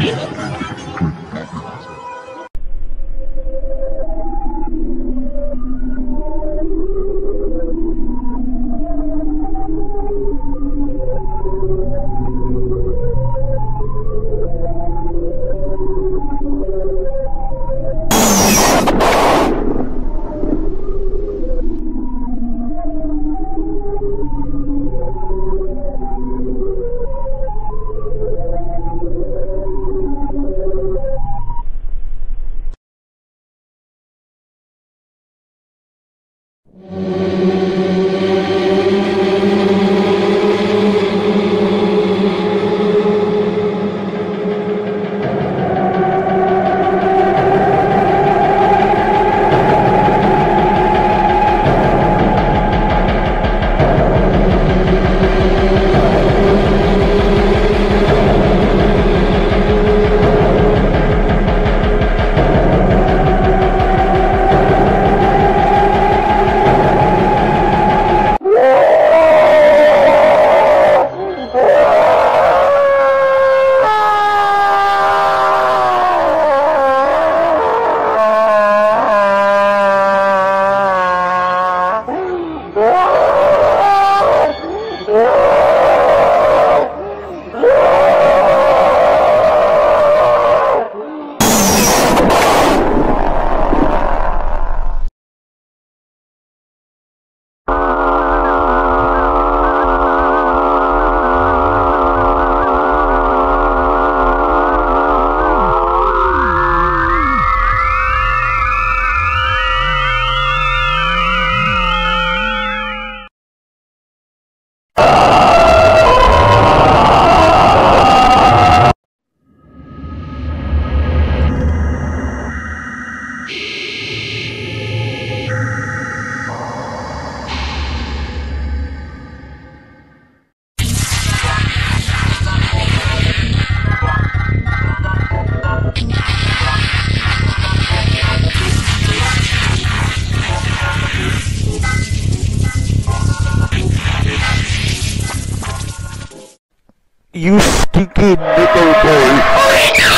You stinking little boy. Oh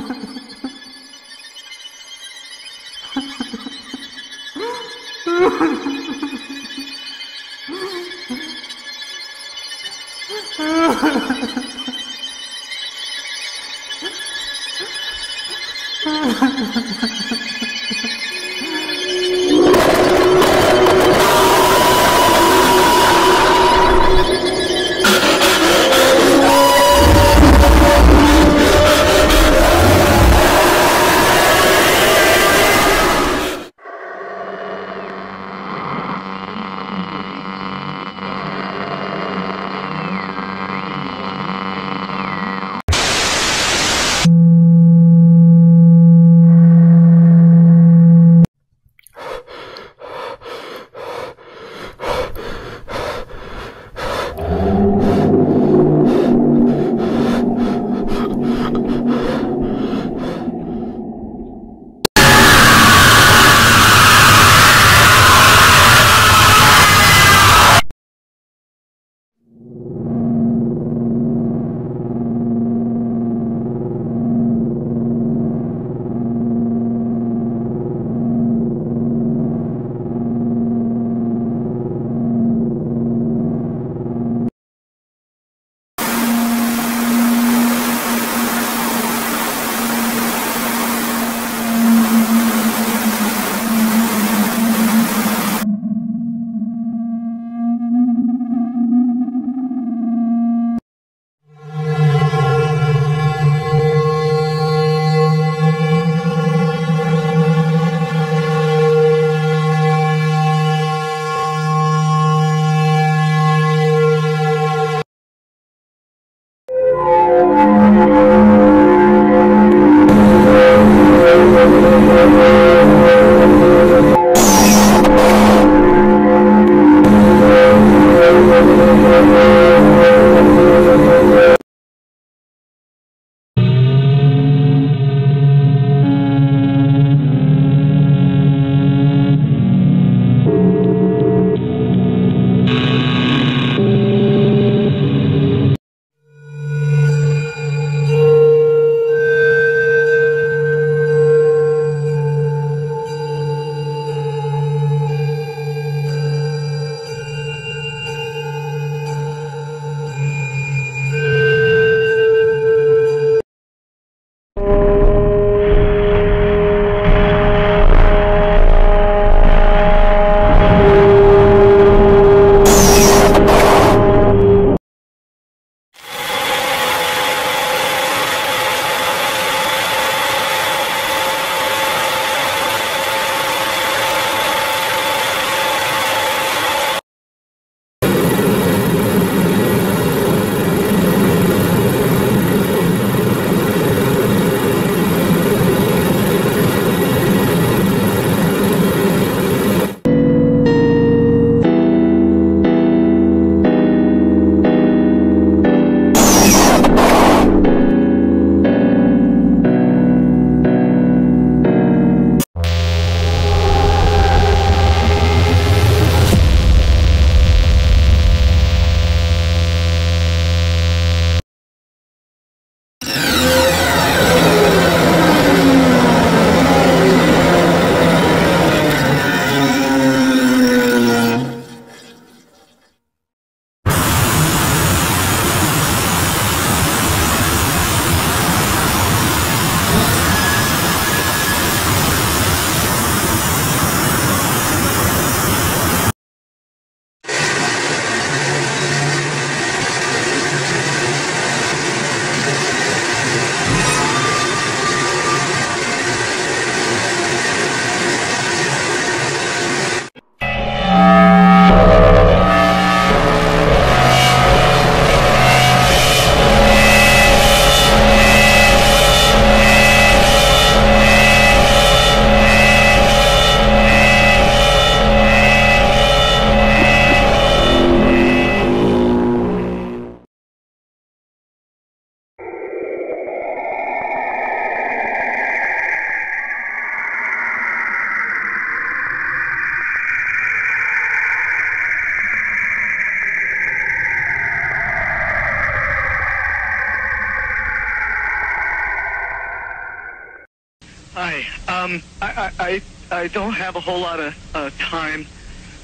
Um, I, I, I, don't have a whole lot of uh, time.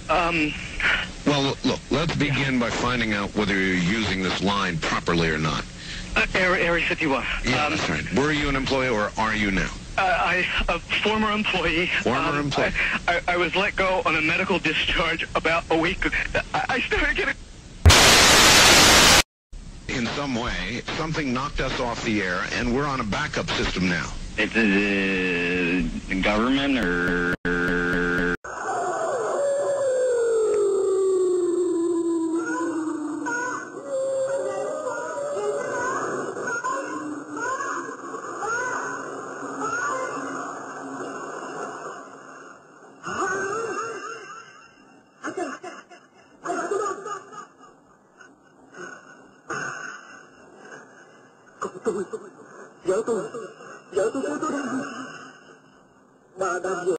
Um, Well, look, let's begin by finding out whether you're using this line properly or not. uh, Area, Area 51. Yeah, um, that's right. Were you an employee or are you now? uh, I, a former employee. Former um, employee. I, I, I was let go on a medical discharge about a week ago. I, I started getting... In some way, something knocked us off the air, and we're on a backup system now. It's the uh, government or, jatuh ke tanah. Badannya